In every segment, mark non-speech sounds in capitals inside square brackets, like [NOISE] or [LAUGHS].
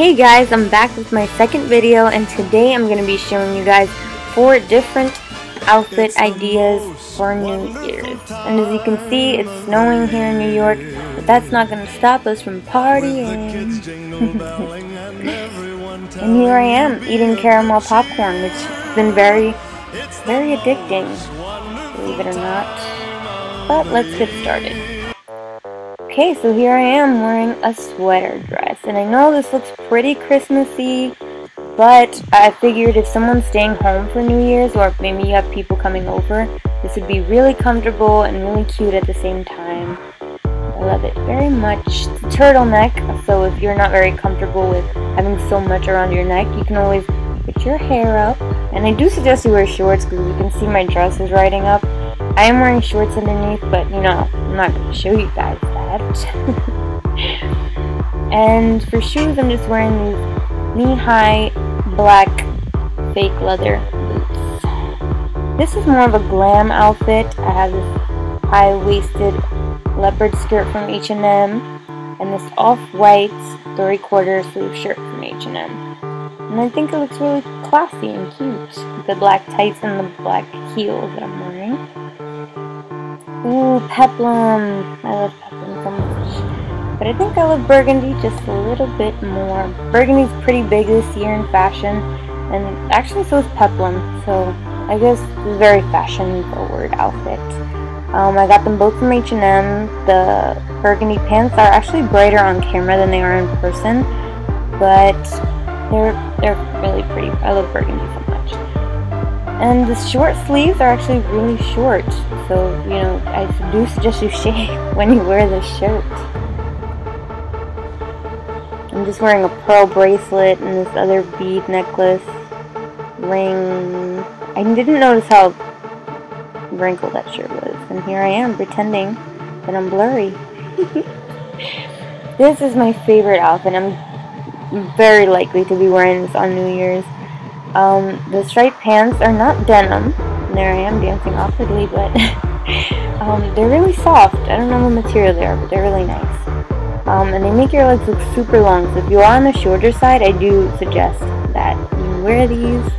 Hey guys, I'm back with my second video and today I'm going to be showing you guys four different outfit ideas for New Year's. And as you can see, it's snowing here in New York, but that's not going to stop us from partying. [LAUGHS] and here I am, eating caramel popcorn, which has been very, very addicting, believe it or not. But let's get started. Okay, so here I am wearing a sweater dress, and I know this looks pretty Christmassy, but I figured if someone's staying home for New Year's, or maybe you have people coming over, this would be really comfortable and really cute at the same time. I love it very much. It's a turtleneck, so if you're not very comfortable with having so much around your neck, you can always put your hair up. And I do suggest you wear shorts because you can see my dress is riding up. I am wearing shorts underneath, but you know, I'm not going to show you guys [LAUGHS] and for shoes, I'm just wearing these knee-high black fake leather boots. This is more of a glam outfit. I have this high-waisted leopard skirt from H&M and this off-white three-quarter sleeve shirt from H&M. And I think it looks really classy and cute. The black tights and the black heels that I'm wearing. Ooh, peplum. I love peplum. But I think I love burgundy just a little bit more. Burgundy's pretty big this year in fashion. And actually so is peplum. So I guess very fashion forward outfit. Um, I got them both from H&M. The burgundy pants are actually brighter on camera than they are in person. But they're, they're really pretty. I love burgundy so much. And the short sleeves are actually really short, so, you know, I do suggest you [LAUGHS] shave when you wear this shirt. I'm just wearing a pearl bracelet and this other bead necklace, ring. I didn't notice how wrinkled that shirt was, and here I am pretending that I'm blurry. [LAUGHS] this is my favorite outfit. I'm very likely to be wearing this on New Year's. Um, the striped pants are not denim. There I am dancing awkwardly, but [LAUGHS] um, they're really soft. I don't know what material they are, but they're really nice. Um, and they make your legs look super long. So if you are on the shorter side, I do suggest that you wear these.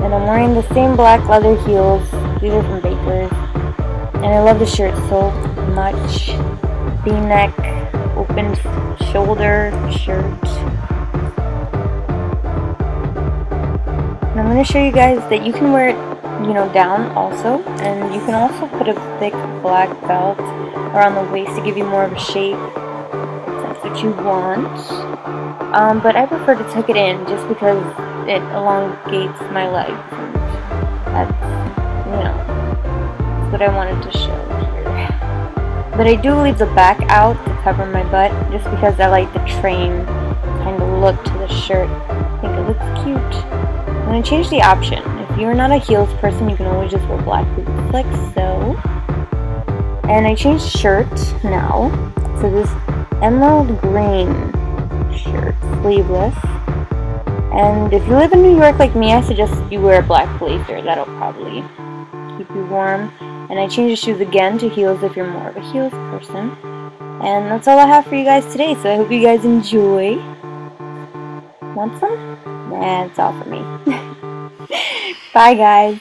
And I'm wearing the same black leather heels. These are from Baker's. And I love the shirt so much. V-neck, open shoulder shirt. I'm going to show you guys that you can wear it, you know, down also. And you can also put a thick black belt around the waist to give you more of a shape that's what you want. Um, but I prefer to tuck it in just because it elongates my legs. That's, you know, what I wanted to show here. But I do leave the back out to cover my butt just because I like the train kind of look to the shirt. I think it looks cute. I'm going to change the option. If you're not a heels person, you can always just wear black boots like so. And I changed shirt now. So this emerald green shirt, sleeveless. And if you live in New York like me, I suggest you wear a black blazer. That'll probably keep you warm. And I changed the shoes again to heels if you're more of a heels person. And that's all I have for you guys today, so I hope you guys enjoy. Want some? That's all for me. [LAUGHS] Bye, guys.